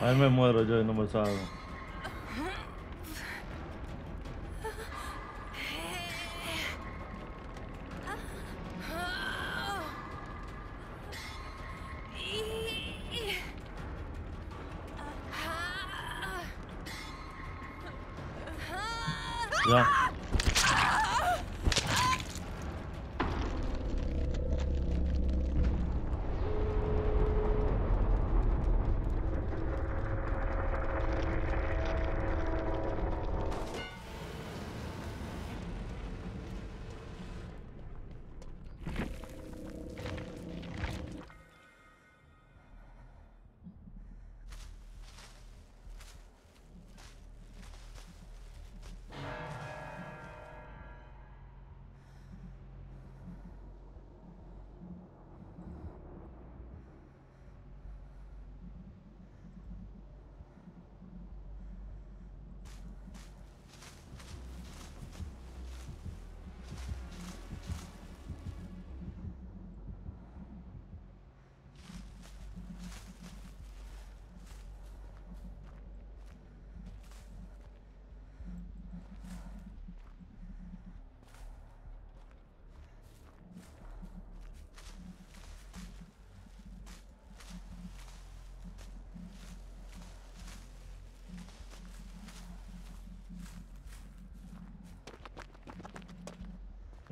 Ahí me muero yo y no me salgo.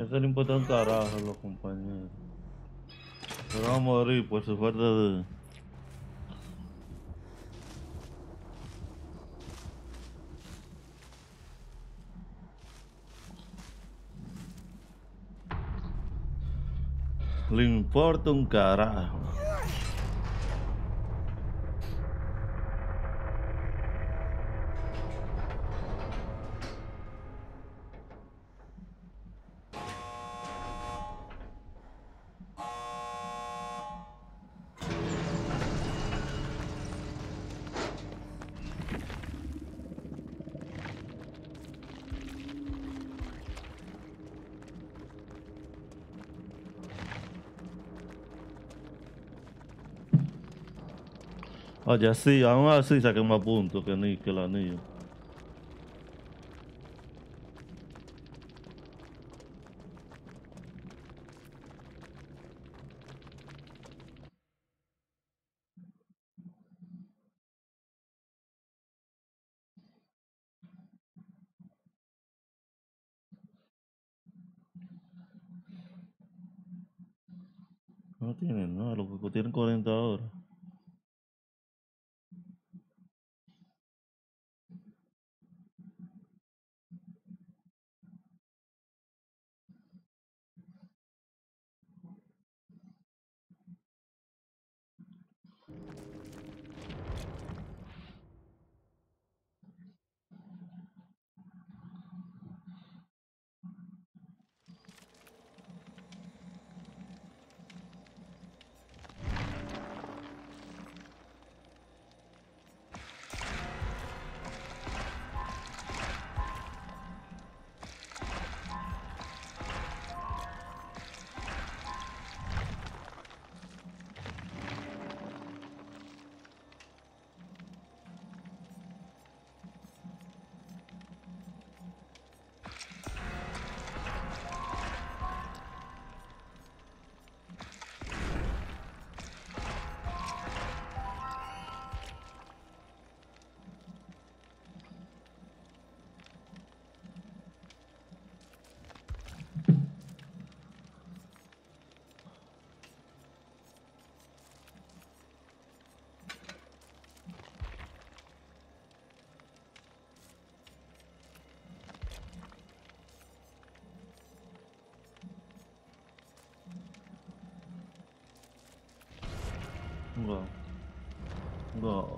Eso le importa un carajo a los compañeros. Pero vamos a morir por su falta de... Le importa un carajo. Oye, sí, aún así saqué más puntos que, ni, que el anillo. No tienen nada, lo que tienen 40 Wow. God.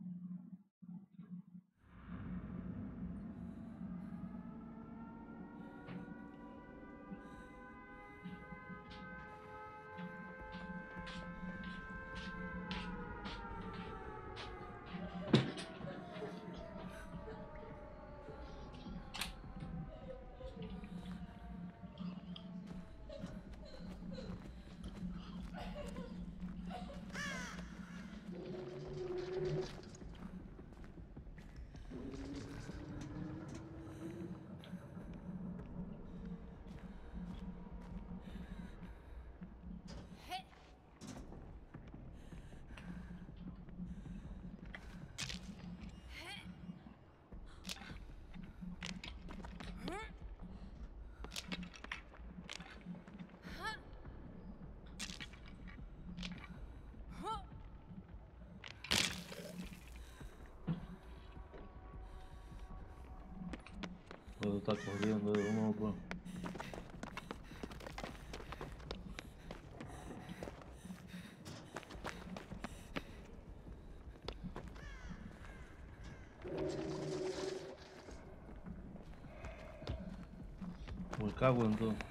lo está corriendo de uno pues. Me cago en todo.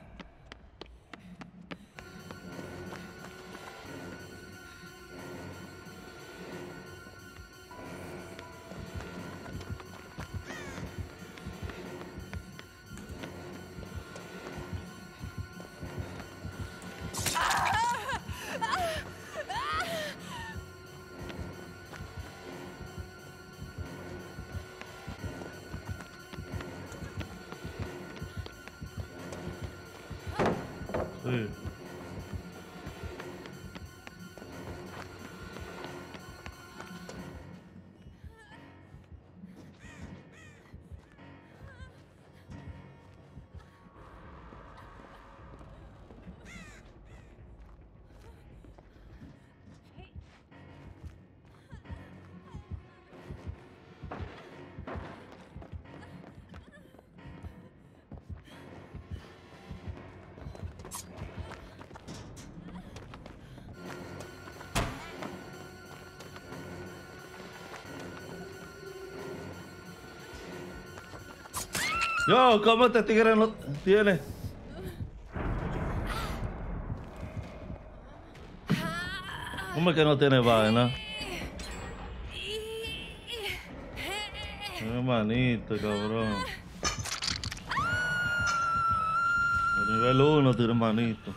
Yo, ¿cómo este tigre no tiene? ¿Cómo es que no tiene vaina? Hermanito, cabrón. Nivel 1 tiene hermanito.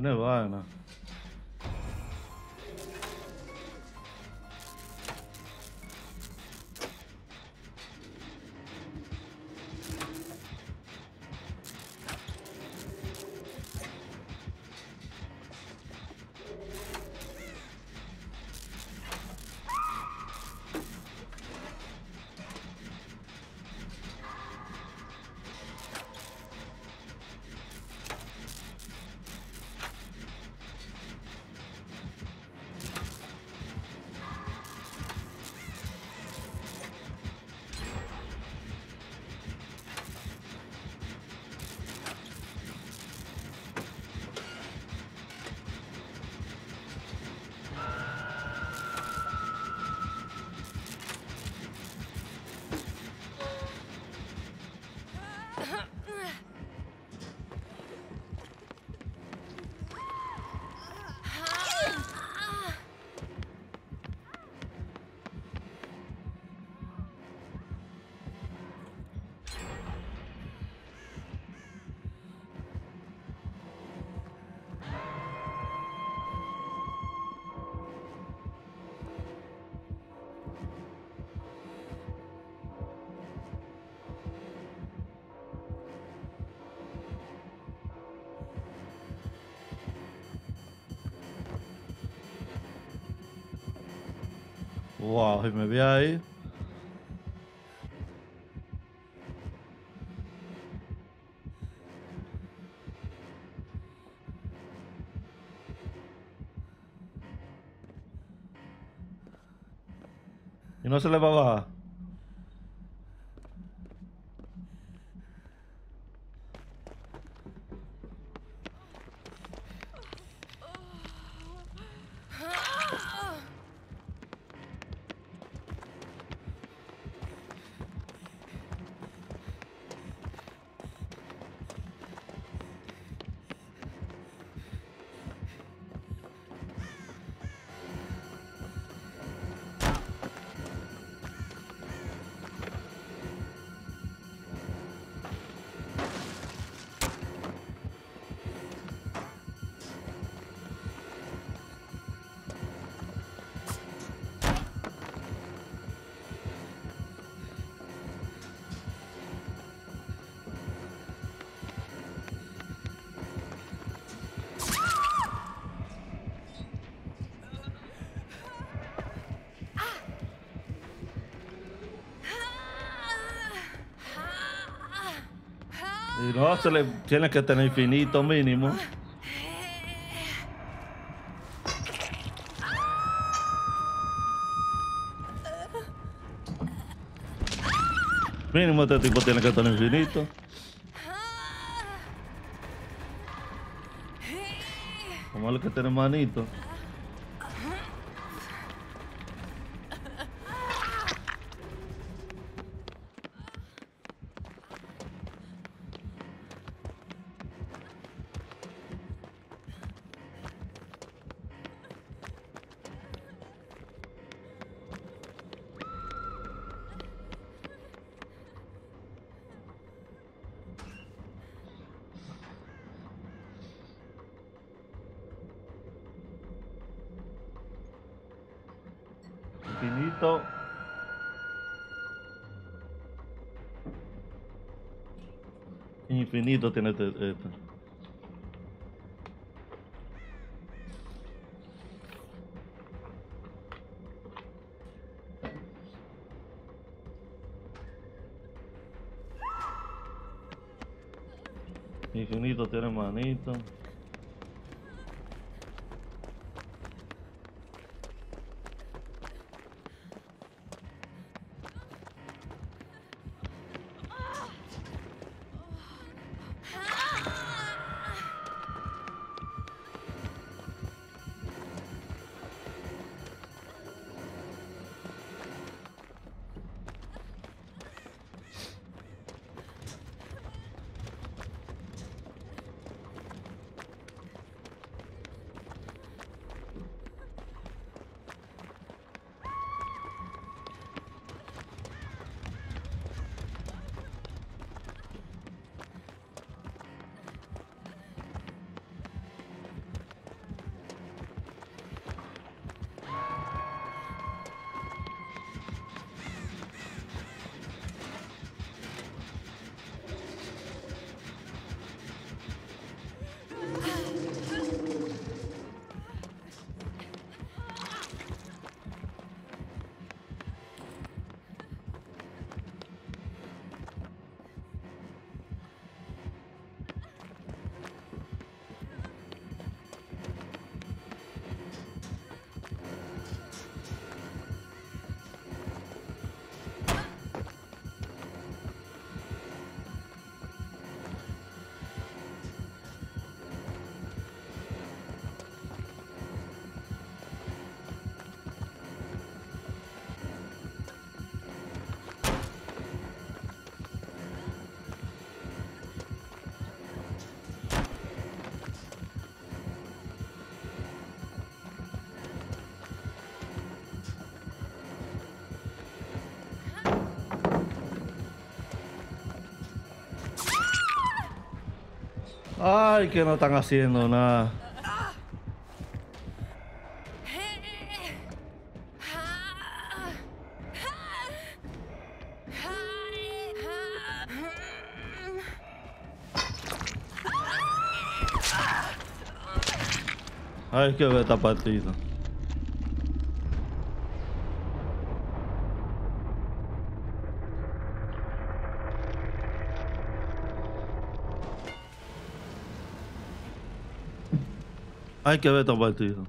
Tiene vaina. Wow, y me vi ahí. Y no se le va a bajar. Y no, se le tiene que tener infinito mínimo. Mínimo este tipo tiene que tener infinito. Como el que tiene manito. Tiene este. este. Infinito tiene manito. Ay, que no están haciendo nada. Hay que ver esta partida. Hay que ver estos partidos.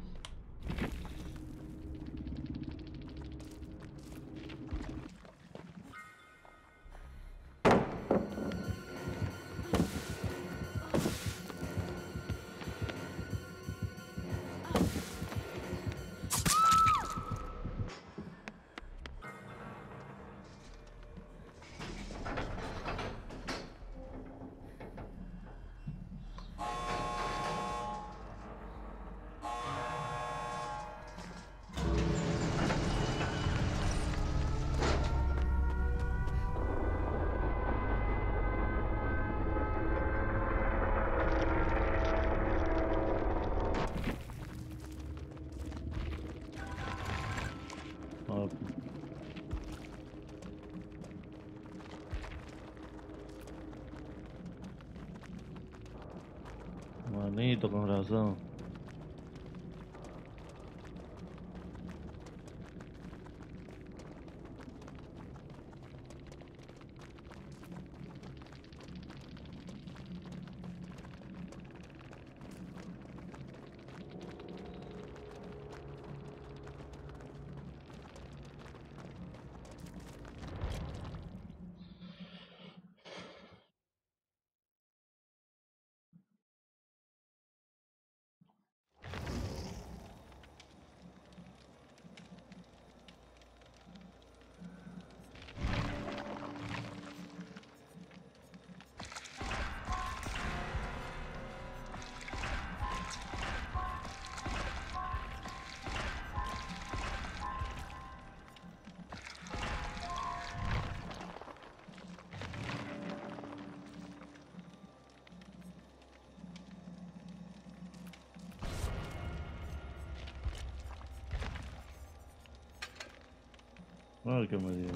A ver qué me.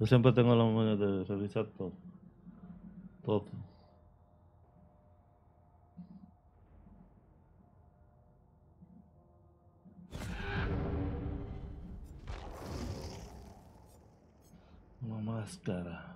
Yo siempre tengo la manía de revisar todo. Todo. Una máscara.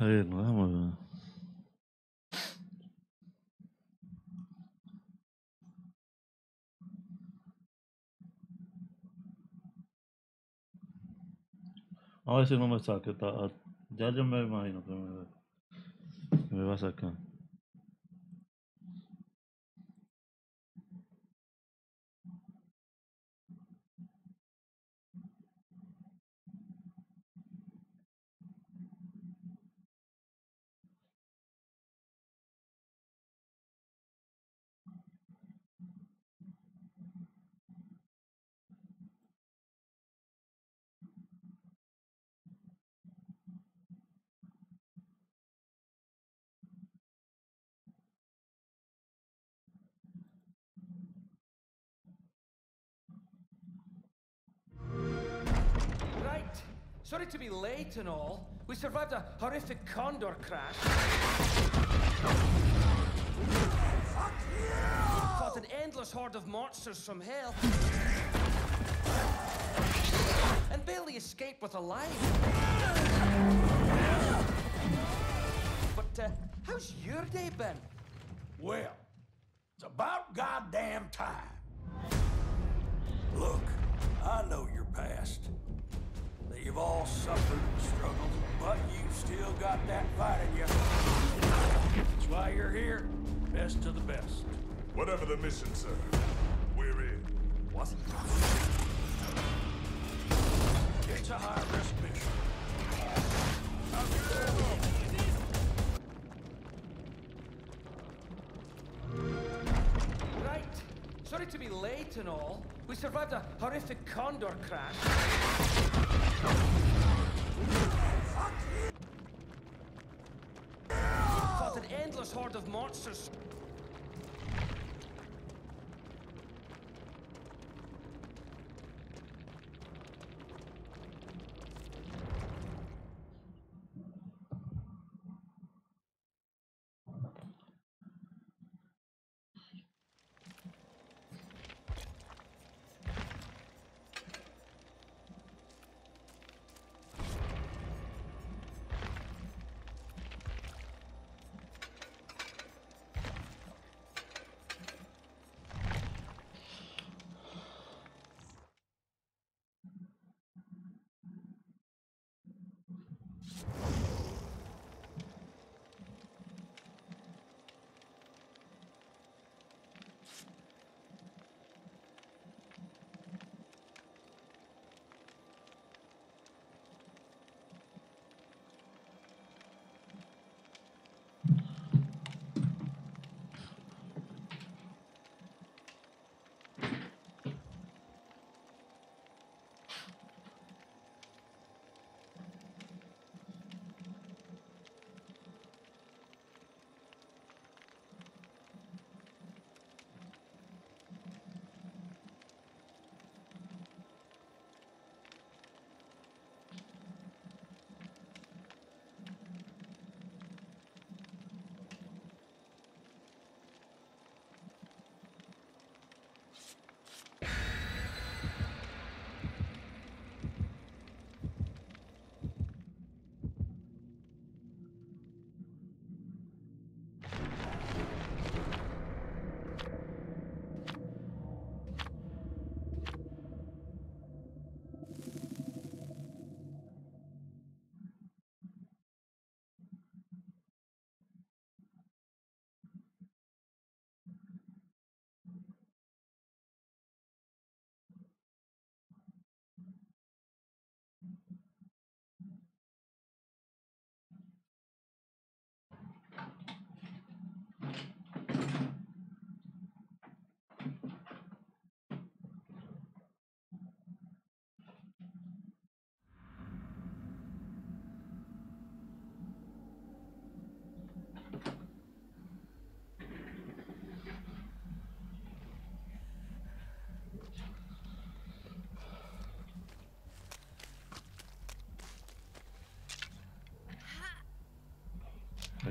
A ver, nos vamos. a ver. Si no me está- Ya yo me imagino que me, me va a sacar. Sorry to be late and all. We survived a horrific condor crash. Fought an endless horde of monsters from hell. And barely escaped with a life. But uh, how's your day been? Well, it's about goddamn time. Look, I know your past. That you've all suffered and struggled, but you've still got that fight in you. That's why you're here. Best of the best. Whatever the mission, sir, we're in. What? It's a high risk mission. Right. Sorry to be late and all. We survived a horrific condor crash. Fought an endless horde of monsters.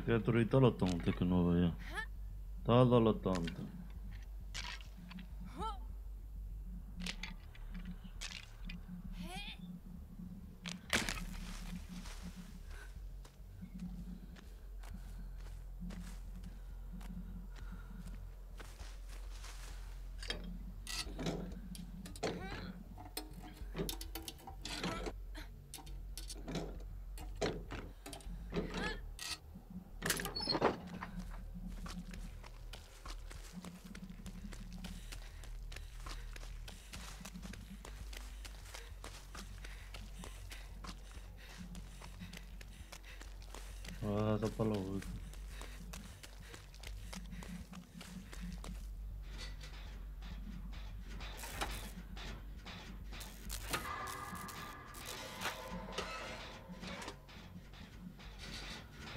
Todos los tontos que uno vea. Todos los tontos. Voy a dejar para lo último.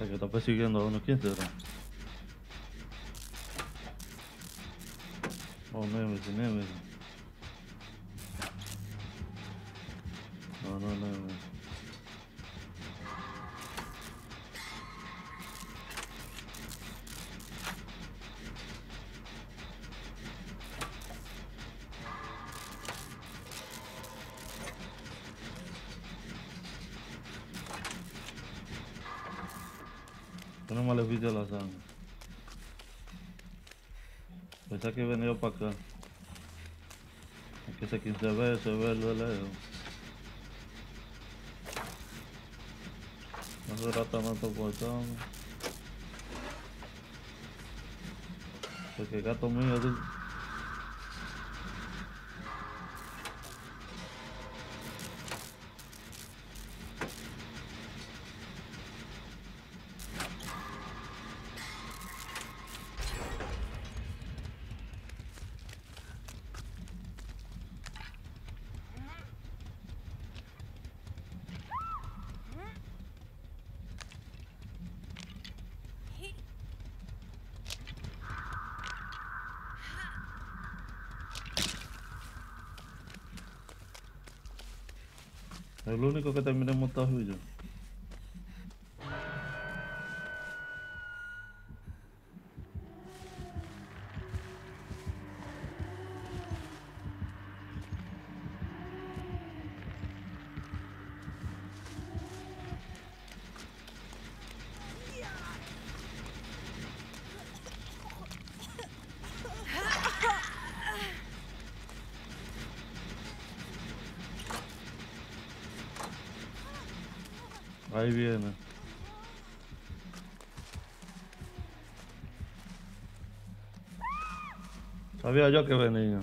El que está persiguiendo a uno, ¿quién será? Oh, Nemesis, Nemesis. No, no, Nemesis. Para acá. Es que ese quien se ve, se ve de lejos. No se trata tanto por acá. Porque gato mío El único que terminé montado soy yo. Sabía yo que venía.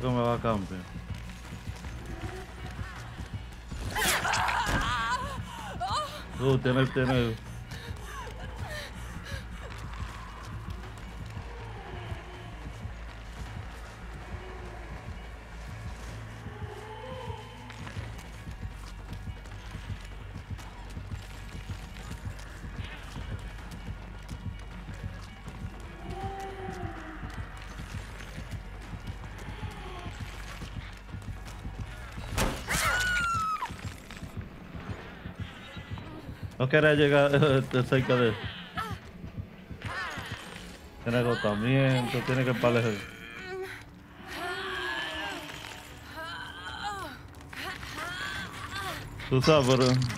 Que me va a cambiar. Uh, tiene, tiene. No quería llegar cerca de él. Tiene agotamiento, tiene que palejar. Tú sabes, pero...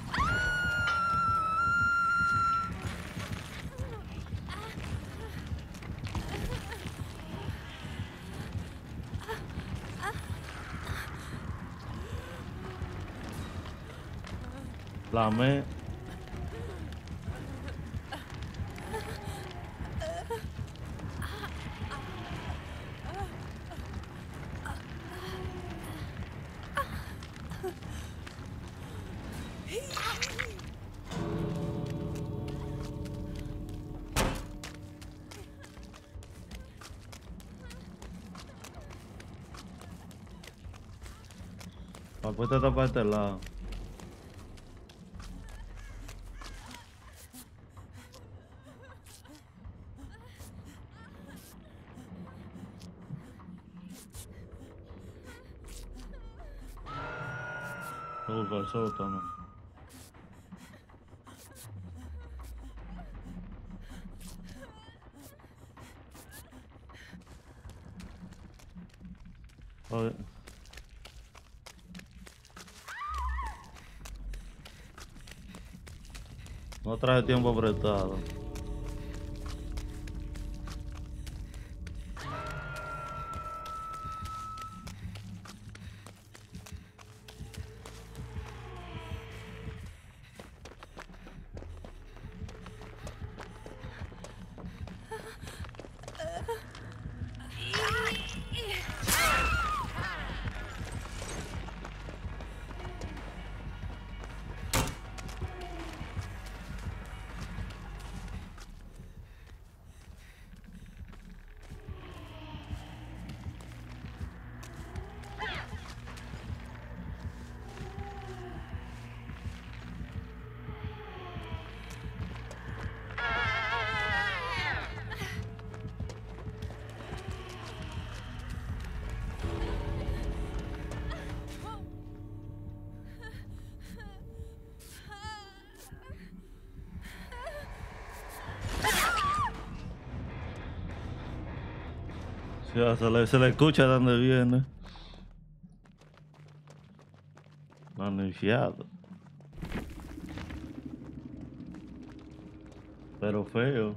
La puerta está para este lado. Busca el sótano. Atrás tem uma bretada. Sí, se, le, se le escucha de dónde viene. Anunciado. Pero feo.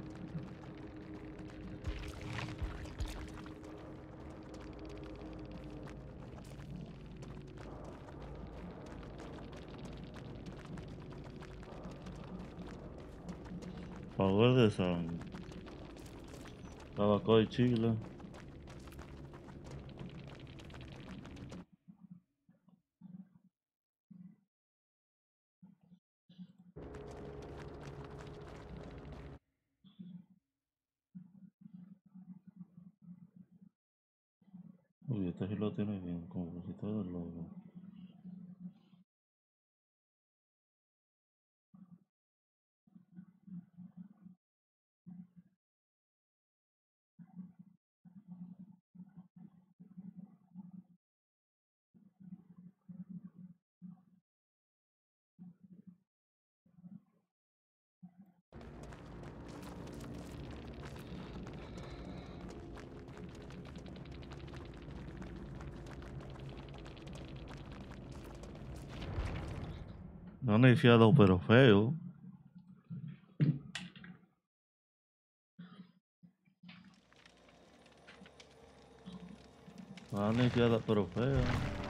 Favor de sangre. Tabaco de Chile. Uy, este sí lo tiene bien, compositor del logo. Iniciado, pero feo. Iniciado, pero feo.